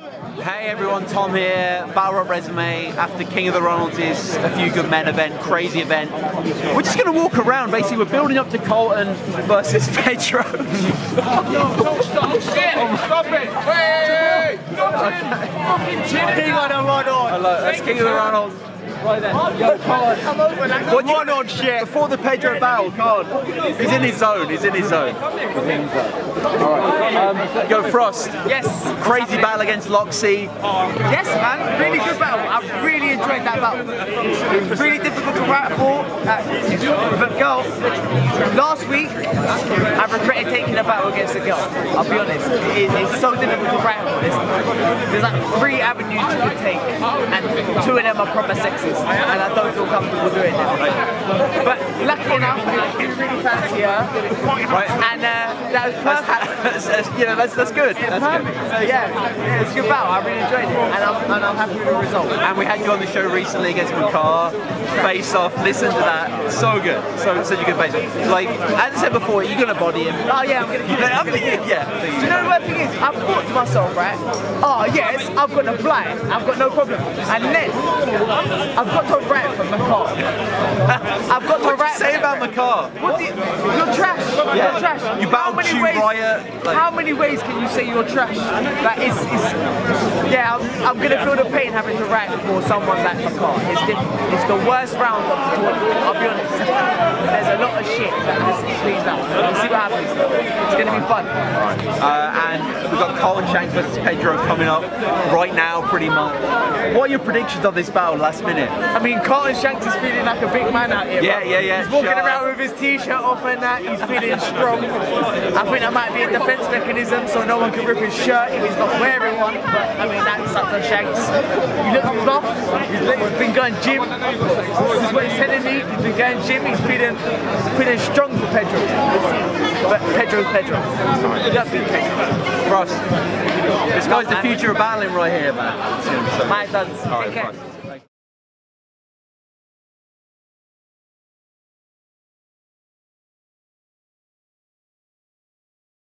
Hey everyone, Tom here, Battle Rap Resume, after King of the Ronalds a few good men event, crazy event. We're just gonna walk around, basically we're building up to Carlton versus Pedro. no, no, stop, stop it! Hey! Fucking King of the Ronalds! Hello, that's King of the Ronalds. Right then. Yo, Card. What you on shit? Before the Pedro battle, Card. He's in his zone. He's in his zone. Alright. Um, yo, Frost. Yes. Crazy battle against Loxy. Yes, man. Really good battle. I really enjoyed that battle. It was really difficult to write for. Uh, but girl, last week I regretted taking a battle against a girl. I'll be honest. It, it's so difficult to write this. There's like three avenues you could take, and two of them are proper sexes and I don't feel comfortable doing them. But luckily enough, I do really fancy her, right. and uh, that was perfect. That's, that's, you know, that's, that's good. That's perfect. good. So yeah, yeah, it's a good battle. I really enjoyed it, and I'm, and I'm happy with the result. And we had you on the show recently against Makar, face off. Listen to that, so good, so such a good face off. Like as I said before, you're gonna body him. Oh yeah, I'm gonna. Kill him. I'm thinking, yeah. Do you know what the thing is? I've thought to myself, right? Oh yes, I've got the blight. I've got no problem. And then I've got to rap for Makar. I've got to rap. say about Makar? What do you, you're trash. Yeah. You're trash. You battled how many ways, Riot, like- how many ways can you say you're trash? Like it's, it's yeah. I'm, I'm gonna feel the pain having to rap for someone like Makar. It's. It's the worst round of the tournament. I'll be honest. There's a lot of shit that Fun. Uh, and we've got Carlton Shanks versus Pedro coming up right now, pretty much. What are your predictions of this battle last minute? I mean, Carlton Shanks is feeling like a big man out here. Yeah, yeah, yeah, He's walking sure. around with his t-shirt off and that. He's feeling strong. I think that might be a defense mechanism so no one can rip his shirt if he's not wearing one. But I mean, that's up to Shanks. He looks buff. He's, been going gym. This is what he's telling me. He's been going gym. He's feeling feeling strong for Pedro. But Pedro's Pedro. He does beat Pedro. Frost. This guy's the future of battling right here, man. Alright, Take care. fine.